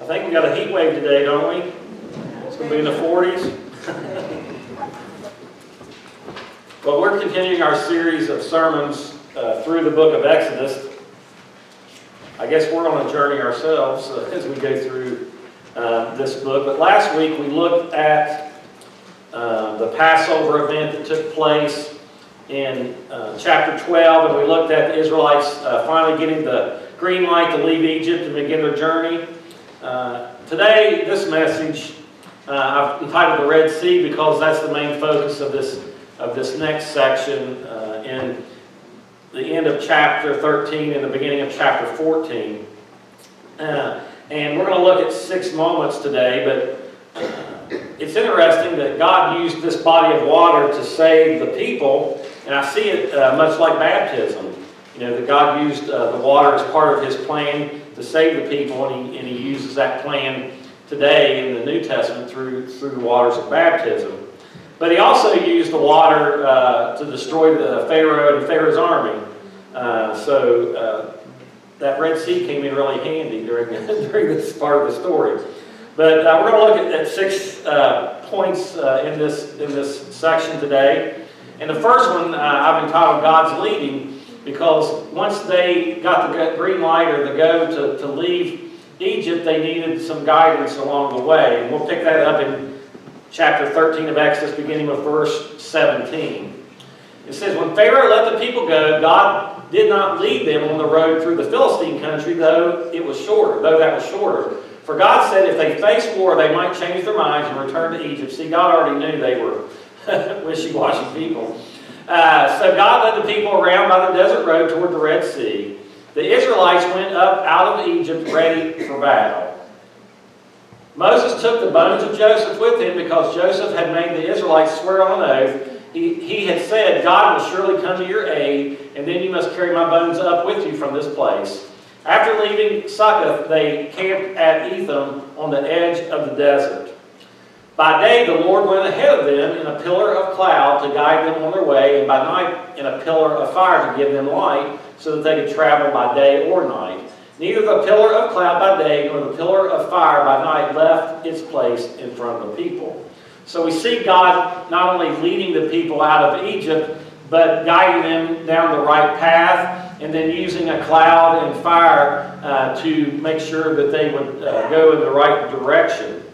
I think we got a heat wave today, don't we? It's going to be in the 40s. well, we're continuing our series of sermons uh, through the book of Exodus. I guess we're on a journey ourselves uh, as we go through uh, this book. But last week we looked at uh, the Passover event that took place in uh, chapter 12, and we looked at the Israelites uh, finally getting the green light to leave Egypt and begin their journey. Uh, today, this message uh, I've entitled "The Red Sea" because that's the main focus of this of this next section uh, in the end of chapter 13 and the beginning of chapter 14. Uh, and we're going to look at six moments today, but it's interesting that God used this body of water to save the people, and I see it uh, much like baptism. You know, that God used the water as part of His plan to save the people, and he, and he uses that plan today in the New Testament through, through the waters of baptism. But He also used the water uh, to destroy the Pharaoh and Pharaoh's army. Uh, so uh, that Red Sea came in really handy during, during this part of the story. But uh, we're going to look at, at six uh, points uh, in, this, in this section today. And the first one I've entitled God's Leading because once they got the green light or the go to, to leave Egypt, they needed some guidance along the way. And we'll pick that up in chapter 13 of Exodus, beginning with verse 17. It says, When Pharaoh let the people go, God did not lead them on the road through the Philistine country, though it was shorter, though that was shorter. For God said if they faced war, they might change their minds and return to Egypt. See, God already knew they were wishy-washy people. Uh, so God led the people around by the desert road toward the Red Sea. The Israelites went up out of Egypt ready for battle. Moses took the bones of Joseph with him because Joseph had made the Israelites swear on an oath. He, he had said, God will surely come to your aid, and then you must carry my bones up with you from this place. After leaving Succoth, they camped at Etham on the edge of the desert. By day, the Lord went ahead of them in a pillar of cloud to guide them on their way, and by night in a pillar of fire to give them light, so that they could travel by day or night. Neither the pillar of cloud by day nor the pillar of fire by night left its place in front of the people. So we see God not only leading the people out of Egypt, but guiding them down the right path, and then using a cloud and fire uh, to make sure that they would uh, go in the right direction.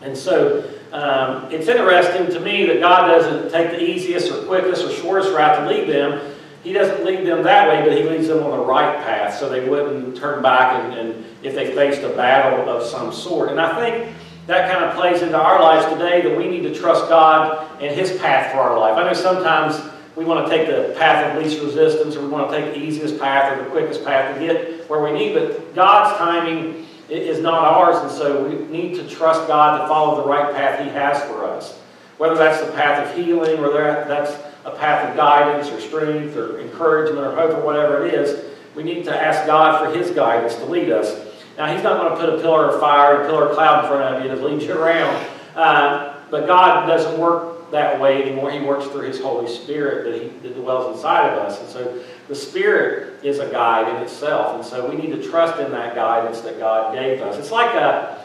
And so um, it's interesting to me that God doesn't take the easiest or quickest or shortest route to lead them. He doesn't lead them that way, but He leads them on the right path so they wouldn't turn back and, and if they faced a battle of some sort. And I think that kind of plays into our lives today that we need to trust God and His path for our life. I know sometimes we want to take the path of least resistance or we want to take the easiest path or the quickest path to get where we need, but God's timing is not ours, and so we need to trust God to follow the right path He has for us. Whether that's the path of healing, or that's a path of guidance, or strength, or encouragement, or hope, or whatever it is, we need to ask God for His guidance to lead us. Now, He's not going to put a pillar of fire, a pillar of cloud in front of you to lead you around, uh, but God doesn't work that way anymore. He works through His Holy Spirit that, he, that dwells inside of us. And so the Spirit is a guide in itself, and so we need to trust in that guidance that God gave us. It's like a,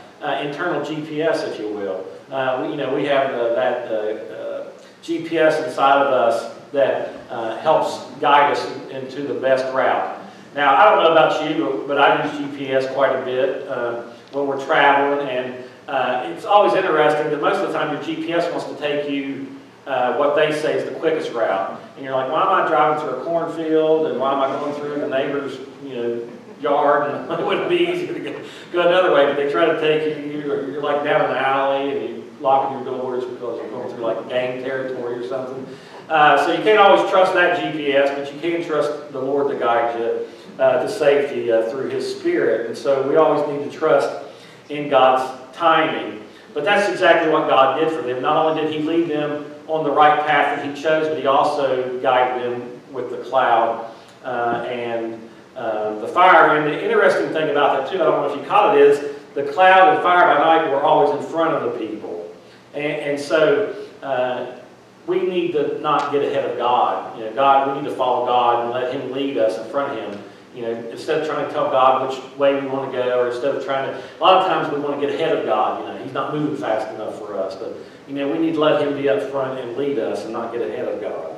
internal GPS, if you will. Uh, we, you know, we have uh, that uh, GPS inside of us that uh, helps guide us into the best route. Now, I don't know about you, but, but I use GPS quite a bit uh, when we're traveling, and uh, it's always interesting that most of the time your GPS wants to take you uh, what they say is the quickest route. And you're like, why am I driving through a cornfield and why am I going through the neighbor's you know, yard? And it wouldn't be easier to go, go another way, but they try to take you, you're, you're like down an alley and you're locking your doors because you're going through like gang territory or something. Uh, so you can't always trust that GPS, but you can trust the Lord to guide you uh, to safety uh, through His Spirit. And so we always need to trust in God's timing. But that's exactly what God did for them. Not only did He lead them on the right path that he chose, but he also guided them with the cloud uh, and uh, the fire. And the interesting thing about that, too, I don't know if you caught it, is the cloud and fire by night were always in front of the people. And, and so uh, we need to not get ahead of God. You know, God, we need to follow God and let Him lead us in front of Him. You know, instead of trying to tell God which way we want to go, or instead of trying to, a lot of times we want to get ahead of God. You know, He's not moving fast enough for us. But you know, we need to let Him be up front and lead us, and not get ahead of God.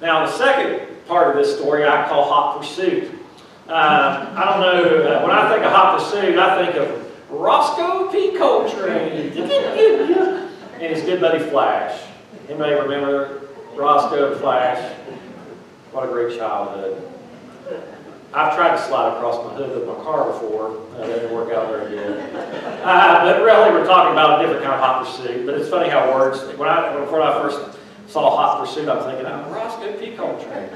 Now, the second part of this story I call hot pursuit. Uh, I don't know. Uh, when I think of hot pursuit, I think of Roscoe P. Coltrane and his good buddy Flash. Anybody remember Roscoe and Flash? What a great childhood. I've tried to slide across my hood of my car before. That didn't work out very good. Uh, but really, we're talking about a different kind of hot pursuit. But it's funny how words. When I, when I first saw hot pursuit, I'm thinking, oh, Roscoe P. Coltrane.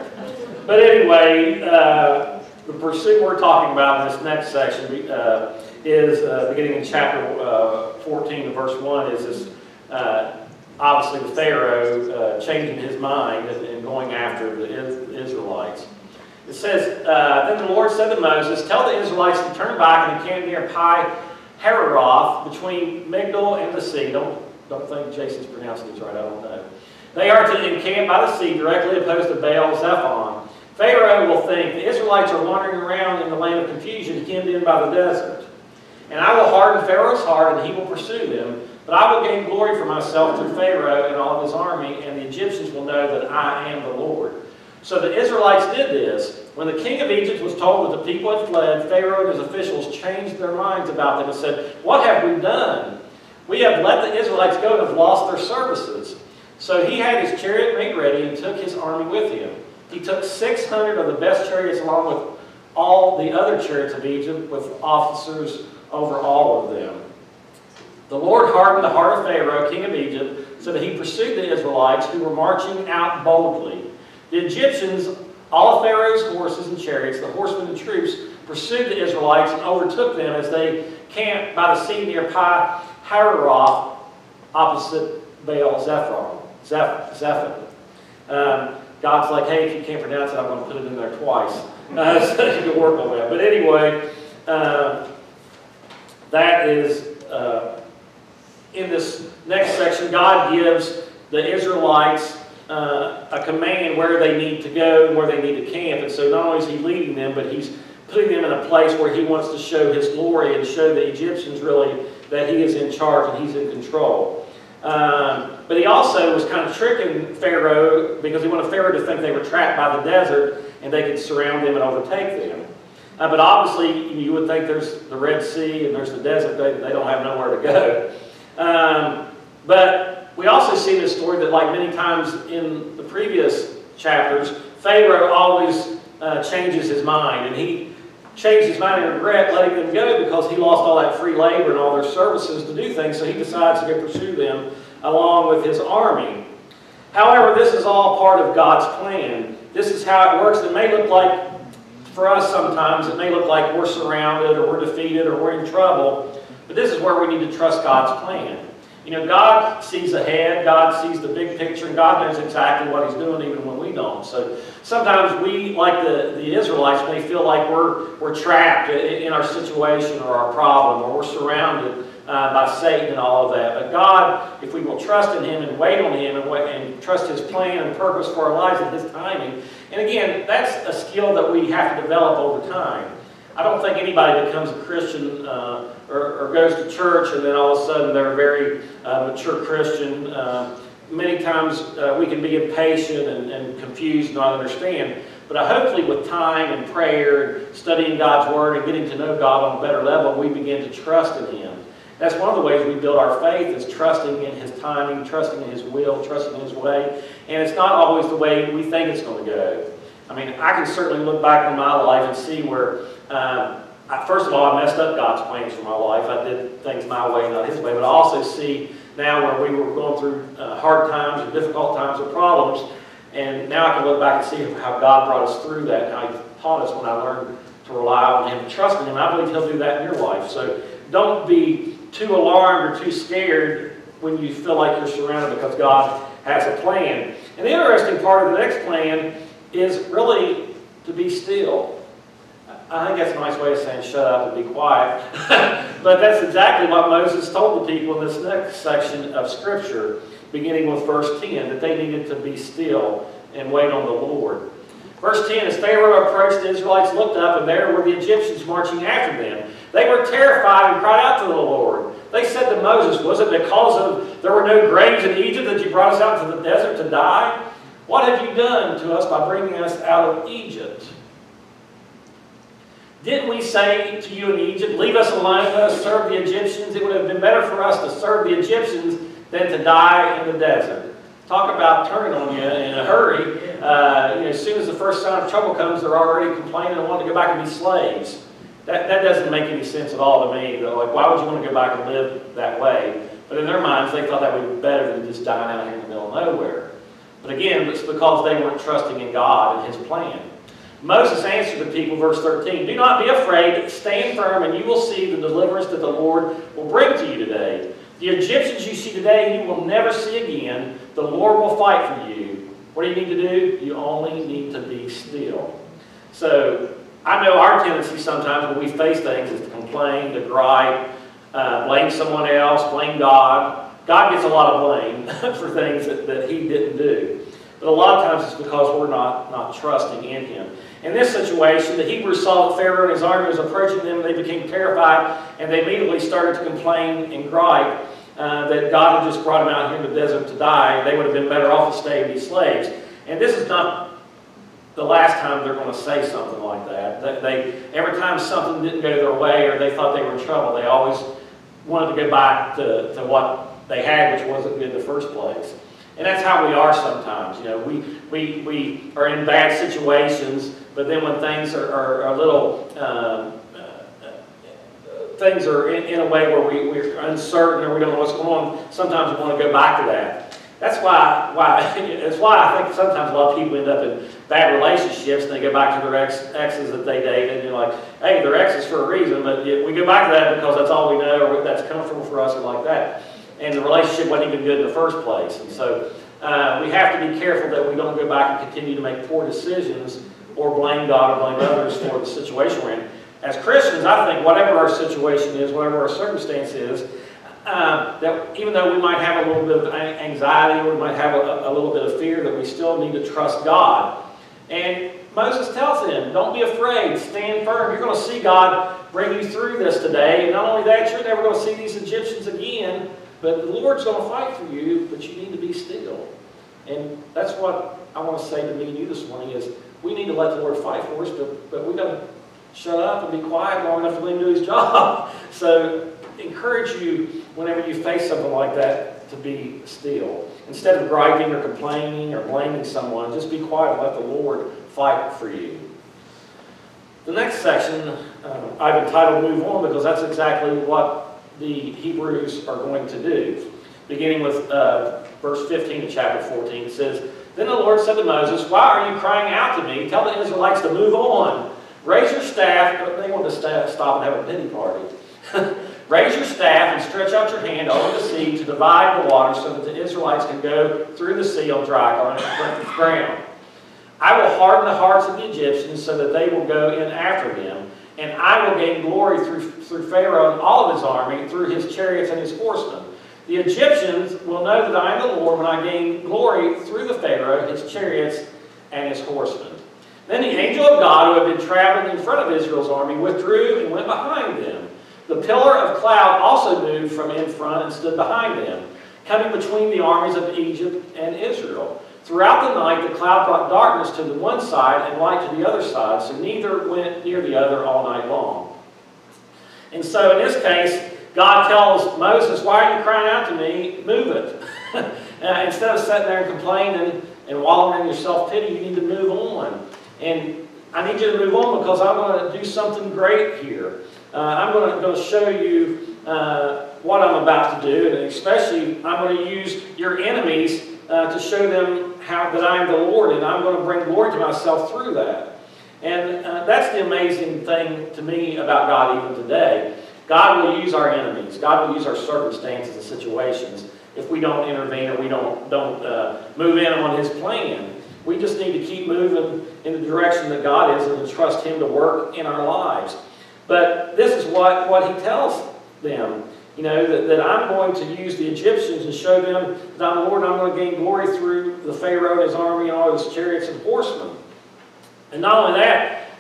But anyway, uh, the pursuit we're talking about in this next section uh, is uh, beginning in chapter uh, 14, verse 1, is this uh, obviously the Pharaoh changing his mind and, going after the Israelites. It says, uh, Then the Lord said to Moses, Tell the Israelites to turn back and encamp near Pi Hahiroth between Migdol and the sea. Don't, don't think Jason's pronouncing this right, I don't know. They are to encamp by the sea directly opposed to Baal Zephon. Pharaoh will think the Israelites are wandering around in the land of confusion, hemmed in by the desert. And I will harden Pharaoh's heart, and he will pursue them. But I will gain glory for myself through Pharaoh and all his army, and the Egyptians will know that I am the Lord. So the Israelites did this. When the king of Egypt was told that the people had fled, Pharaoh and his officials changed their minds about them and said, What have we done? We have let the Israelites go and have lost their services. So he had his chariot made ready and took his army with him. He took 600 of the best chariots along with all the other chariots of Egypt with officers over all of them. The Lord hardened the heart of Pharaoh, king of Egypt, so that he pursued the Israelites who were marching out boldly. The Egyptians, all Pharaoh's horses and chariots, the horsemen and troops, pursued the Israelites and overtook them as they camped by the sea near Pi Hahiroth, opposite Baal. Zeph, Zephon. Um, God's like, hey, if you can't pronounce it, I'm going to put it in there twice. Uh, so you can work on that. But anyway, uh, that is, uh, in this next section, God gives the Israelites uh, a command where they need to go and where they need to camp. And so not only is he leading them, but he's putting them in a place where he wants to show his glory and show the Egyptians really that he is in charge and he's in control. Um, but he also was kind of tricking Pharaoh because he wanted Pharaoh to think they were trapped by the desert and they could surround them and overtake them. Uh, but obviously, you would think there's the Red Sea and there's the desert. They, they don't have nowhere to go. Um, but we also see in this story that, like many times in the previous chapters, Pharaoh always uh, changes his mind. And he changed his mind and regret letting them go because he lost all that free labor and all their services to do things. So he decides to go pursue them along with his army. However, this is all part of God's plan. This is how it works. It may look like, for us sometimes, it may look like we're surrounded or we're defeated or we're in trouble. But this is where we need to trust God's plan. You know, God sees ahead, God sees the big picture, and God knows exactly what He's doing even when we don't. So sometimes we, like the, the Israelites, may feel like we're, we're trapped in our situation or our problem, or we're surrounded uh, by Satan and all of that. But God, if we will trust in Him and wait on Him and, wait, and trust His plan and purpose for our lives and His timing, and again, that's a skill that we have to develop over time. I don't think anybody becomes a Christian uh, or, or, goes to church and then all of a sudden they're a very uh, mature Christian. Uh, many times uh, we can be impatient and, and confused and not understand. But hopefully with time and prayer and studying God's Word and getting to know God on a better level, we begin to trust in Him. That's one of the ways we build our faith is trusting in His timing, trusting in His will, trusting in His way. And it's not always the way we think it's going to go. I mean, I can certainly look back on my life and see where um, I, first of all, I messed up God's plans for my life. I did things my way, not His way. But I also see now where we were going through uh, hard times or difficult times or problems, and now I can look back and see how God brought us through that and how He taught us when I learned to rely on Him and trust in Him. I believe He'll do that in your life. So don't be too alarmed or too scared when you feel like you're surrounded because God has a plan. And the interesting part of the next plan is really to be still. I think that's a nice way of saying shut up and be quiet. but that's exactly what Moses told the people in this next section of Scripture, beginning with verse 10, that they needed to be still and wait on the Lord. Verse 10, as Pharaoh approached, the Israelites looked up, and there were the Egyptians marching after them. They were terrified and cried out to the Lord. They said to Moses, Was it because of there were no graves in Egypt that you brought us out to the desert to die? What have you done to us by bringing us out of Egypt? Didn't we say to you in Egypt, Leave us alone, let us serve the Egyptians? It would have been better for us to serve the Egyptians than to die in the desert. Talk about turning on you in a hurry. Uh, you know, as soon as the first sign of trouble comes, they're already complaining and wanting to go back and be slaves. That, that doesn't make any sense at all to me. They're like, why would you want to go back and live that way? But in their minds, they thought that would be better than just dying out here in the middle of nowhere. But again, it's because they weren't trusting in God and His plan. Moses answered the people, verse 13, Do not be afraid, stand firm, and you will see the deliverance that the Lord will bring to you today. The Egyptians you see today, you will never see again. The Lord will fight for you. What do you need to do? You only need to be still. So, I know our tendency sometimes when we face things is to complain, to gripe, uh, blame someone else, blame God. God gets a lot of blame for things that, that He didn't do. But a lot of times it's because we're not, not trusting in Him. In this situation, the Hebrews saw that Pharaoh and his army was approaching them. and They became terrified, and they immediately started to complain and gripe uh, that God had just brought them out here in the desert to die. They would have been better off to stay and be slaves. And this is not the last time they're going to say something like that. They, every time something didn't go their way or they thought they were in trouble, they always wanted to go back to, to what they had, which wasn't good in the first place. And that's how we are sometimes. You know, we, we, we are in bad situations, but then when things are, are, are a little, um, uh, things are in, in, a way where we, we're uncertain or we don't know what's going on, sometimes we want to go back to that. That's why, why, it's why I think sometimes a lot of people end up in bad relationships and they go back to their ex, exes that they dated and you're like, hey, they're exes for a reason, but we go back to that because that's all we know or that's comfortable for us or like that and the relationship wasn't even good in the first place. And so uh, we have to be careful that we don't go back and continue to make poor decisions or blame God or blame others for the situation we're in. As Christians, I think whatever our situation is, whatever our circumstance is, uh, that even though we might have a little bit of anxiety or we might have a, a little bit of fear, that we still need to trust God. And Moses tells them, don't be afraid, stand firm. You're going to see God bring you through this today. And not only that, you're never going to see these Egyptians again. But the Lord's going to fight for you, but you need to be still. And that's what I want to say to me and you this morning is we need to let the Lord fight for us, but, but we got to shut up and be quiet long enough to let him do his job. So encourage you whenever you face something like that to be still. Instead of griping or complaining or blaming someone, just be quiet and let the Lord fight for you. The next section uh, I've entitled Move On because that's exactly what the Hebrews are going to do. Beginning with uh, verse 15 of chapter 14, it says, Then the Lord said to Moses, Why are you crying out to me? Tell the Israelites to move on. Raise your staff. They want to stop and have a pity party. Raise your staff and stretch out your hand over the sea to divide the water so that the Israelites can go through the sea on dry ground. I will harden the hearts of the Egyptians so that they will go in after them and I will gain glory through, through Pharaoh and all of his army, through his chariots and his horsemen. The Egyptians will know that I am the Lord when I gain glory through the Pharaoh, his chariots, and his horsemen. Then the angel of God, who had been traveling in front of Israel's army, withdrew and went behind them. The pillar of cloud also moved from in front and stood behind them, coming between the armies of Egypt and Israel. Throughout the night, the cloud brought darkness to the one side and light to the other side, so neither went near the other all night long. And so in this case, God tells Moses, Why are you crying out to me? Move it. uh, instead of sitting there and complaining and wallowing in your self pity, you need to move on. And I need you to move on because I'm going to do something great here. Uh, I'm going to, show you uh, what I'm about to do, and especially I'm going to use your enemies uh, to show them how that I am the Lord, and I'm going to bring glory to myself through that. And uh, that's the amazing thing to me about God even today. God will use our enemies. God will use our circumstances and situations if we don't intervene or we don't, don't uh, move in on His plan. We just need to keep moving in the direction that God is and trust Him to work in our lives. But this is what, what He tells them. You know, that, that I'm going to use the Egyptians and show them that I'm Lord and I'm going to gain glory through the Pharaoh and his army and all his chariots and horsemen. And not only that,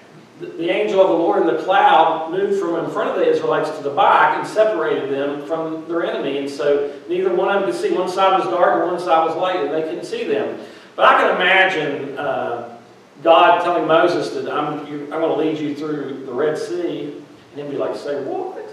the, angel of the Lord in the cloud moved from in front of the Israelites to the back and separated them from their enemy. And so neither one of them could see. One side was dark and one side was light, and they couldn't see them. But I can imagine uh, God telling Moses that I'm, I'm going to lead you through the Red Sea, and he'd be like, say what?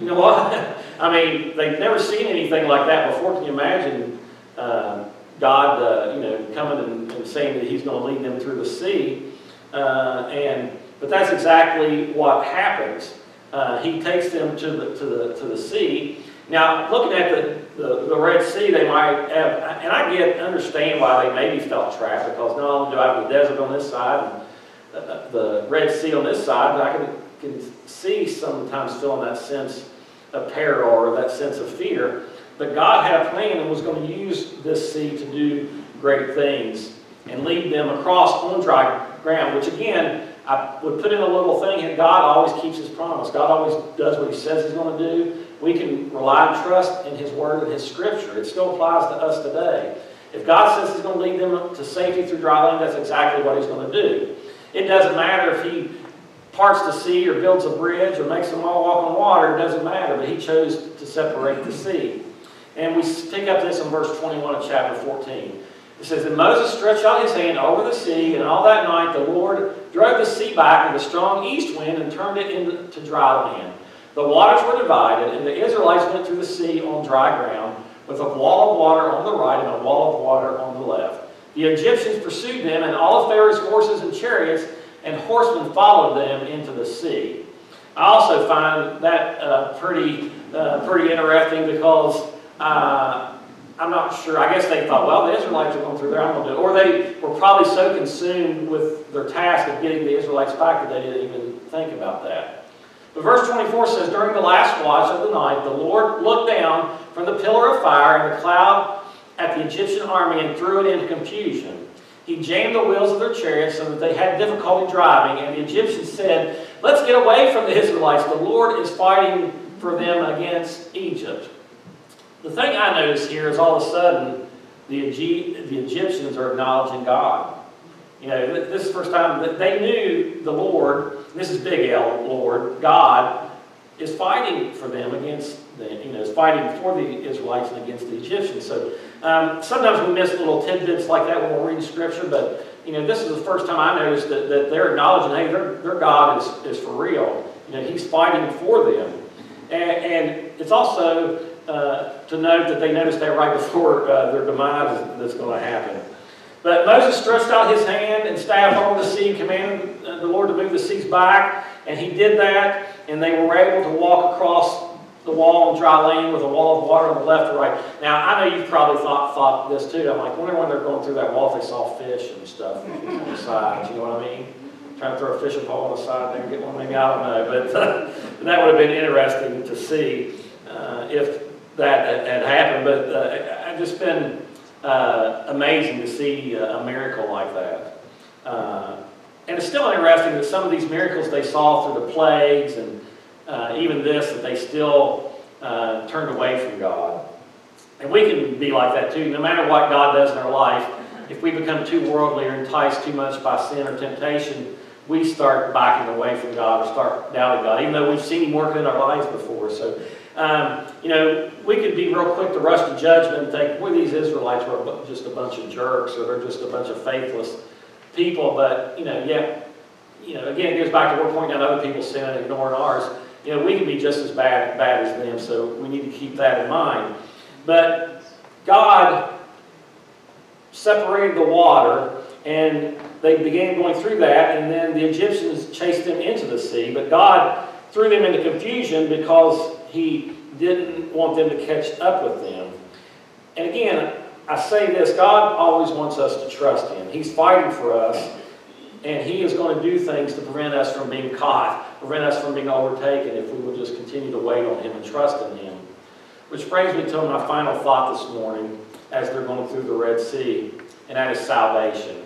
You know what? I mean, they've never seen anything like that before. Can you imagine uh, God, uh, you know, coming and, and, saying that He's going to lead them through the sea? Uh, and but that's exactly what happens. Uh, he takes them to the to the to the sea. Now, looking at the, the, the, Red Sea, they might have, and I get understand why they maybe felt trapped because not only do I have the desert on this side and uh, the Red Sea on this side, but I can, can see sometimes feeling that sense of peril or that sense of fear. But God had a plan and was going to use this sea to do great things and lead them across on dry ground, which again, I would put in a little thing, and God always keeps His promise. God always does what He says He's going to do. We can rely and trust in His Word and His Scripture. It still applies to us today. If God says He's going to lead them to safety through dry land, that's exactly what He's going to do. It doesn't matter if He parts the sea or builds a bridge or makes them all walk on water. It doesn't matter, but He chose to separate the sea. And we pick up this in verse 21 of chapter 14. It says, that Moses stretched out his hand over the sea, and all that night the Lord drove the sea back with a strong east wind and turned it into dry land. The waters were divided, and the Israelites went through the sea on dry ground, with a wall of water on the right and a wall of water on the left. The Egyptians pursued them, and all of Pharaoh's horses and chariots and horsemen followed them into the sea. I also find that uh, pretty, uh, pretty interesting because uh, I'm not sure. I guess they thought, well, the Israelites are going through there. I'm going to do it. Or they were probably so consumed with their task of getting the Israelites back that they didn't even think about that. But verse 24 says, During the last watch of the night, the Lord looked down from the pillar of fire and the cloud at the Egyptian army and threw it into confusion. He jammed the wheels of their chariots so that they had difficulty driving, and the Egyptians said, Let's get away from the Israelites. The Lord is fighting for them against Egypt. The thing I notice here is all of a sudden the, the Egyptians are acknowledging God. You know, this is the first time that they knew the Lord, this is big L, Lord, God, is fighting for them against the, you know, is fighting for the Israelites and against the Egyptians. So um, sometimes we miss little tidbits like that when we're reading Scripture, but you know, this is the first time I noticed that, that they're acknowledging, hey, their, their God is, is for real. You know, He's fighting for them. And, and it's also uh, to note that they noticed that right before uh, their demise that's going to happen. But Moses stretched out his hand and staff on the sea, commanded uh, the Lord to move the seas back, and he did that, and they were able to walk across the wall on dry land with a wall of water on the left and right. Now, I know you've probably thought, thought this too. I'm like, wonder when they're going through that wall if they saw fish and stuff on the sides, you know what I mean? Trying to throw a fishing pole on the side there and get one, maybe, I don't know. But that would have been interesting to see uh, if that had happened, but uh, I've just been uh, amazing to see uh, a miracle like that. Uh, and it's still interesting that some of these miracles they saw through the plagues and uh, even this, that they still uh, turned away from God. And we can be like that too. No matter what God does in our life, if we become too worldly or enticed too much by sin or temptation, we start backing away from God or start doubting God, even though we've seen Him working in our lives before. So um, you know, we could be real quick to rush to judgment and think, boy, these Israelites were just a bunch of jerks or they're just a bunch of faithless people. But, you know, yeah, you know, again, it goes back to we're pointing out other people's sin and ignoring ours. You know, we can be just as bad, bad as them, so we need to keep that in mind. But God separated the water, and they began going through that, and then the Egyptians chased them into the sea. But God threw them into confusion because he didn't want them to catch up with them. And again, I say this God always wants us to trust Him. He's fighting for us, and He is going to do things to prevent us from being caught, prevent us from being overtaken if we will just continue to wait on Him and trust in Him. Which brings me to my final thought this morning as they're going through the Red Sea, and that is salvation.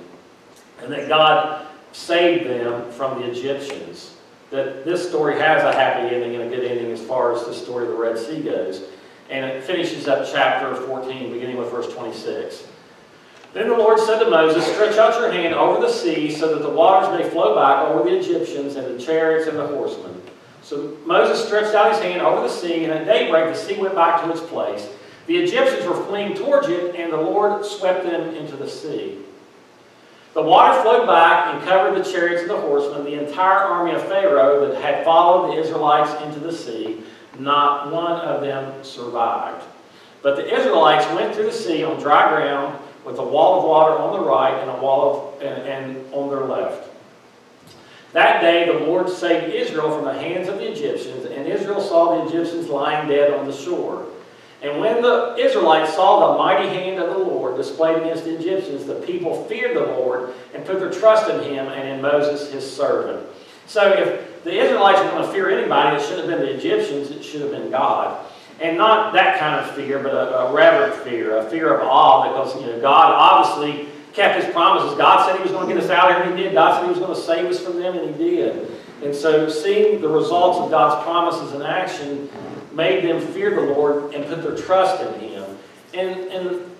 And that God saved them from the Egyptians that this story has a happy ending and a good ending as far as the story of the Red Sea goes. And it finishes up chapter 14, beginning with verse 26. Then the Lord said to Moses, Stretch out your hand over the sea so that the waters may flow back over the Egyptians and the chariots and the horsemen. So Moses stretched out his hand over the sea, and at daybreak the sea went back to its place. The Egyptians were fleeing towards it, and the Lord swept them into the sea. The water flowed back and covered the chariots and the horsemen, the entire army of Pharaoh that had followed the Israelites into the sea. Not one of them survived. But the Israelites went through the sea on dry ground with a wall of water on the right and a wall of, and, and on their left. That day the Lord saved Israel from the hands of the Egyptians, and Israel saw the Egyptians lying dead on the shore. And when the Israelites saw the mighty hand of the Lord displayed against the Egyptians, the people feared the Lord and put their trust in him and in Moses his servant. So if the Israelites were going to fear anybody, it shouldn't have been the Egyptians, it should have been God. And not that kind of fear, but a, a reverent fear, a fear of awe, because you know God obviously kept his promises. God said he was going to get us out of here, and he did. God said he was going to save us from them, and he did. And so seeing the results of God's promises in action made them fear the Lord and put their trust in him. And, and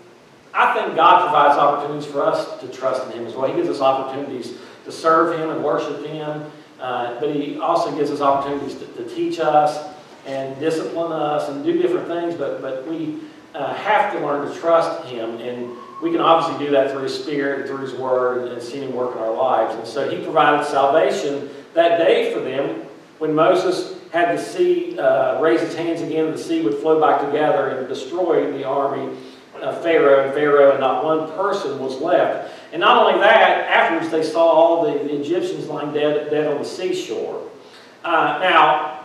I think God provides opportunities for us to trust in him as well. He gives us opportunities to serve him and worship him, uh, but he also gives us opportunities to, to teach us and discipline us and do different things, but, but we uh, have to learn to trust Him. And we can obviously do that through His Spirit and through His Word and, seeing Him work in our lives. And so He provided salvation that day for them when Moses had the sea uh, raise its hands again, the sea would flow back together and destroy the army of Pharaoh and Pharaoh, and not one person was left. And not only that, afterwards they saw all the, the Egyptians lying dead, dead on the seashore. Uh, now,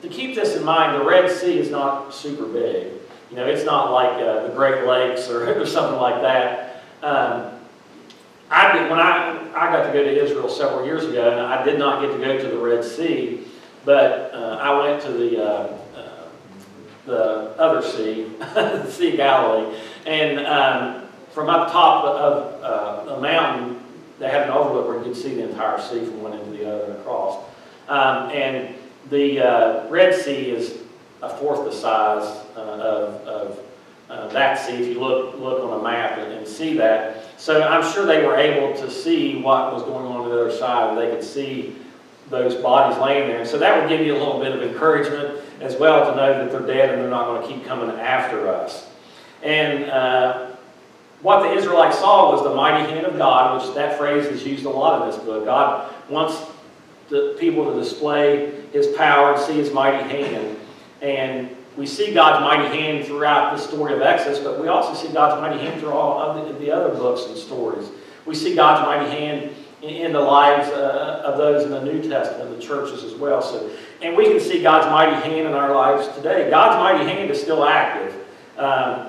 to keep this in mind, the Red Sea is not super big. You know, it's not like uh, the Great Lakes or, or something like that. Um, I did, when I, I got to go to Israel several years ago, and I did not get to go to the Red Sea, but uh, I went to the, uh, uh the other sea, the Sea Galilee, and um, from up top of uh, a mountain, they had an overlook where you could see the entire sea from one end to the other and across. Um, and the uh, Red Sea is a fourth the size uh, of, of that sea if you look, look on a map and, and, see that. So I'm sure they were able to see what was going on, on the other side they could see those bodies laying there. And so that would give you a little bit of encouragement as well to know that they're dead and they're not going to keep coming after us. And uh, what the Israelites saw was the mighty hand of God, which that phrase is used a lot in this book. God wants the people to display his power and see his mighty hand. And we see God's mighty hand throughout the story of Exodus, but we also see God's mighty hand through all of the, the other books and stories. We see God's mighty hand in, the lives uh, of those in the New Testament, the churches as well. So, and we can see God's mighty hand in our lives today. God's mighty hand is still active. Um,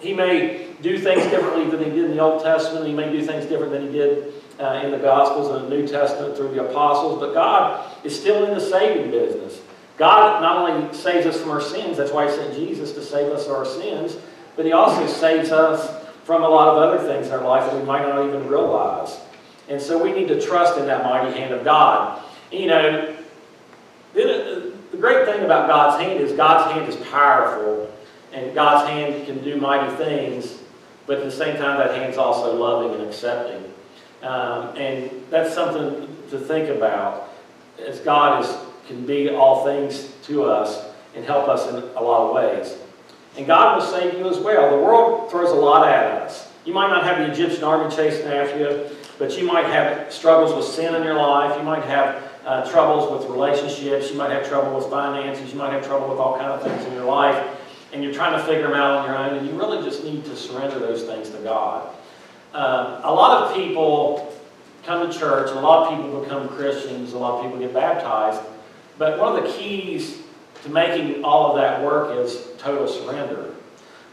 he may do things differently than he did in the Old Testament. He may do things different than he did uh, in the Gospels and the New Testament through the apostles, but God is still in the saving business. God not only saves us from our sins, that's why He sent Jesus to save us from our sins, but He also saves us from a lot of other things in our life that we might not even realize. And so we need to trust in that mighty hand of God. You know, the great thing about God's hand is God's hand is powerful, and God's hand can do mighty things, but at the same time, that hand's also loving and accepting. Um, and that's something to think about as God is, can be all things to us and help us in a lot of ways. And God will save you as well. The world throws a lot at us. You might not have the Egyptian army chasing after you, but you might have struggles with sin in your life. You might have uh, troubles with relationships. You might have trouble with finances. You might have trouble with all kinds of things in your life. And you're trying to figure them out on your own. And you really just need to surrender those things to God. Um, a lot of people come to church, a lot of people become Christians, a lot of people get baptized, but one of the keys to making all of that work is total surrender.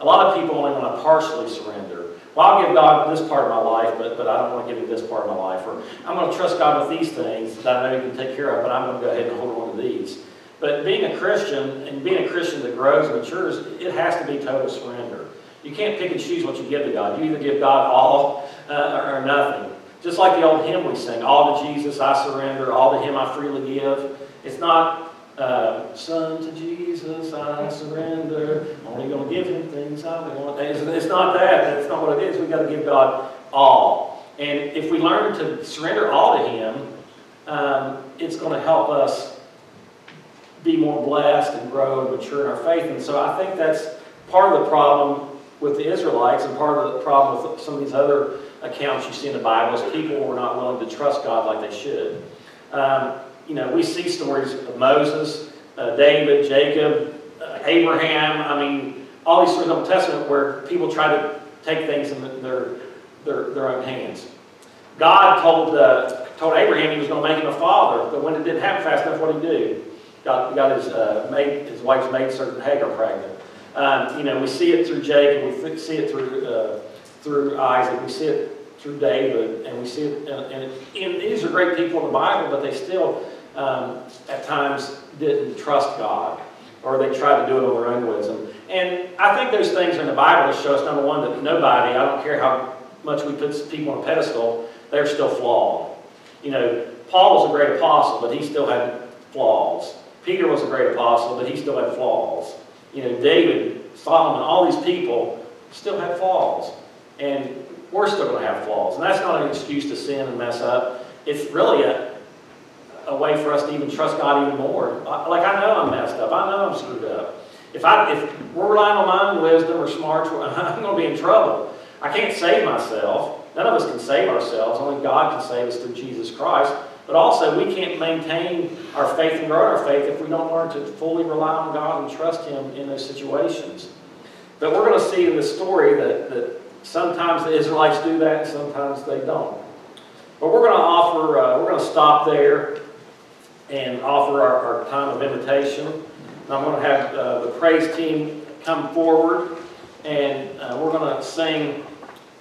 A lot of people only want to partially surrender. Well, I'll give God this part of my life, but, but I don't want to give him this part of my life. Or I'm going to trust God with these things that I know he can take care of, but I'm going to go ahead and hold on to these. But being a Christian, and being a Christian that grows and matures, it has to be total surrender. You can't pick and choose what you give to God. You either give God all uh, or nothing. Just like the old hymn we sing, all to Jesus I surrender, all to him I freely give. It's not uh, son to Jesus, I surrender. I'm Only gonna give him things I want. It's, it's not that. That's not what it is. We've got to give God all. And if we learn to surrender all to Him, um, it's going to help us be more blessed and grow and mature in our faith. And so I think that's part of the problem with the Israelites and part of the problem with some of these other accounts you see in the Bible is people were not willing to trust God like they should. Um, you know, we see stories of Moses, uh, David, Jacob, uh, Abraham. I mean, all these stories in the Old Testament where people try to take things in their, their, their own hands. God told, uh, told Abraham he was going to make him a father, but when it didn't happen fast enough, what did he do? Got, got his, uh, maid, his wife's maid servant Hagar pregnant. Um, you know, we see it through Jacob, we see it through, uh, through Isaac, we see it through David, and we see it, and, and, and these are great people in the Bible, but they still, um, at times, didn't trust God, or they tried to do it on their own wisdom. And I think those things in the Bible to show us, number one, that nobody, I don't care how much we put people on a pedestal, they're still flawed. You know, Paul was a great apostle, but he still had flaws. Peter was a great apostle, but he still had flaws. You know, David, Solomon, all these people still had flaws. And we're still going to have flaws. And that's not an excuse to sin and mess up. It's really a, a way for us to even trust God even more. Like, I know I'm messed up. I know I'm screwed up. If, I, if we're relying on my own wisdom or smarts, I'm going to be in trouble. I can't save myself. None of us can save ourselves. Only God can save us through Jesus Christ. But also, we can't maintain our faith and grow our faith if we don't learn to fully rely on God and trust Him in those situations. But we're going to see in this story that, that sometimes the Israelites do that and sometimes they don't. But we're going to offer, uh, we're going to stop there and offer our, our time of invitation. And I'm going to have uh, the praise team come forward and uh, we're going to sing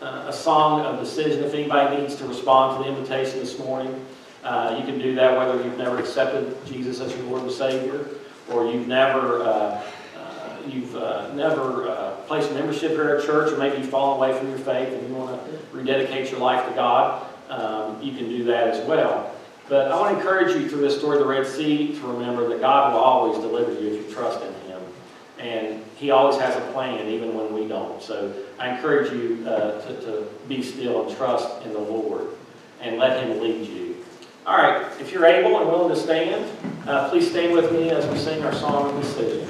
uh, a song of decision if anybody needs to respond to the invitation this morning. Uh, you can do that whether you've never accepted Jesus as your Lord and Savior or you've never uh, you've uh, never uh, placed membership here at church or maybe you've fallen away from your faith and you want to rededicate your life to God. Um, you can do that as well. But I want to encourage you through this story of the Red Sea to remember that God will always deliver you if you trust in Him. And He always has a plan, even when we don't. So I encourage you uh, to, to be still and trust in the Lord and let Him lead you. All right, if you're able and willing to stand, uh, please stand with me as we sing our song of decision.